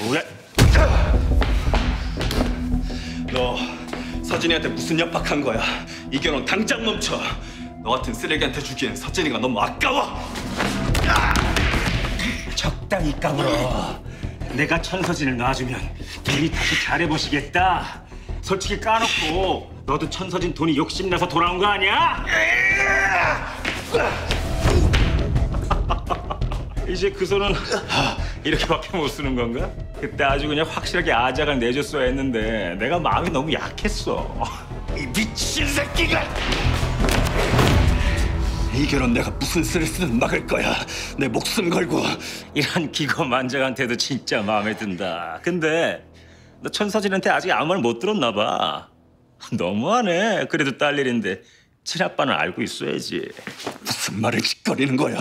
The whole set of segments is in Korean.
뭐야? 너 서진이한테 무슨 협박한 거야? 이 결혼 당장 멈춰. 너 같은 쓰레기한테 주기엔 서진이가 너무 아까워. 적당히 까불어. 내가 천서진을 놔주면 둘이 다시 잘해보시겠다. 솔직히 까놓고 너도 천서진 돈이 욕심나서 돌아온 거 아니야? 이제 그 손은 이렇게밖에 못 쓰는 건가? 그때 아주 그냥 확실하게 아작을 내줬어야 했는데 내가 마음이 너무 약했어. 이 미친 새끼가! 이 결혼 내가 무슨 쓰든 막을 거야. 내 목숨 걸고. 이런 기고만장한테도 진짜 마음에 든다. 근데 너 천서진한테 아직 아무 말 못 들었나 봐. 너무하네. 그래도 딸 일인데 친아빠는 알고 있어야지. 무슨 말을 짓거리는 거야.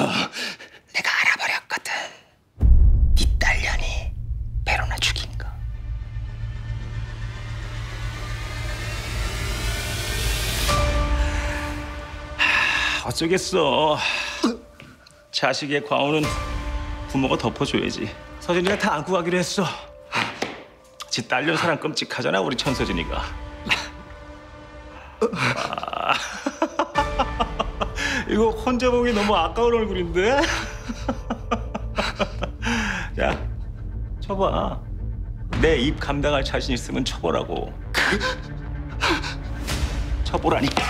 어쩌겠어. 자식의 과오는 부모가 덮어줘야지. 서진이가 다 안고 가기로 했어. 지 딸년 사랑 끔찍하잖아 우리 천서진이가. 아. 이거 혼자 보기 너무 아까운 얼굴인데? 자, 쳐봐. 내 입 감당할 자신 있으면 쳐보라고. 쳐보라니까.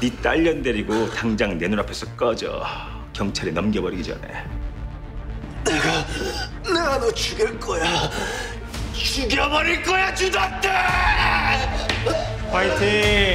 네 딸년 데리고 당장 내 눈앞에서 꺼져. 경찰에 넘겨버리기 전에. 내가 너 죽일 거야. 죽여버릴 거야, 주단들! 파이팅!